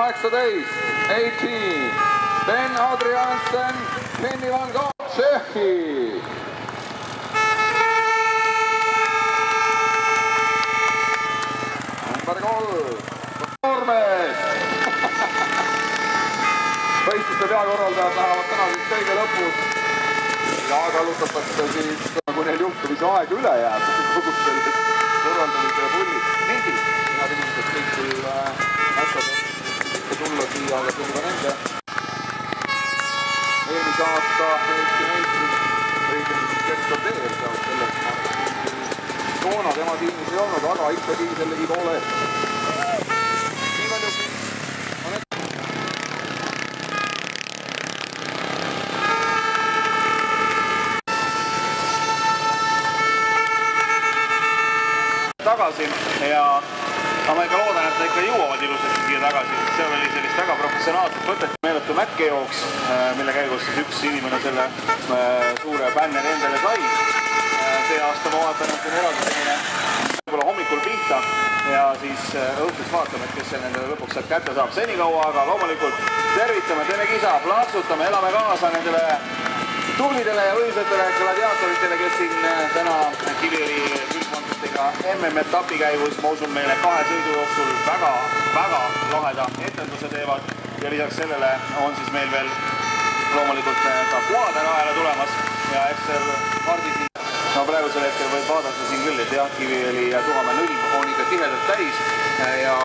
kaheksateist, eighteen, Ben Adriansen, Henny Van Gogh, Tšehhi. number kolm, noormees. võistluste peakorraldajad lähevad täna siis kõige lõpus ja kallutatakse siis, kui neil juhtumisi aega üle jääb, kogu sellest korraldamise ja pulli. niisiis, head inimesed, kõik see on ka nende eelmise aasta Eesti meistrid, õigemini Gert Odeer seal selles maailmas. toona tema tiimis ei olnud, aga ikkagi eest. nii palju on ette. tagasi ja aga ma ikka ikka jõuavad ilusasti siia tagasi, seal oli sellist väga professionaalset võtet, meeletu mäkkejooks, mille käigus siis üks inimene selle äh, suure bänneri endale sai. see aasta ma vaatan, et on eraldi selline võib-olla hommikul pihta ja siis äh, õhtuks vaatame, et kes selle endale lõpuks sealt kätte saab. senikaua aga loomulikult tervitame, teeme kisa, plaksutame, elame kaasa nendele tublidele ja võimsatele gladiaatoritele, kes siin äh, täna Kiviõli külgmantritega MM-etapi käigus, ma usun, meile kahe sõidu jooksul väga-väga laheda etenduse teevad. Ja lisaks sellele on siis meil veel loomulikult äh, ka Kuade rajale tulemas. Ja eks seal Hardi siin no praegusel hetkel võib vaadata siin küll, et jah, Kiviõli ja Tuhamäe null on ikka tihedalt täis. Ja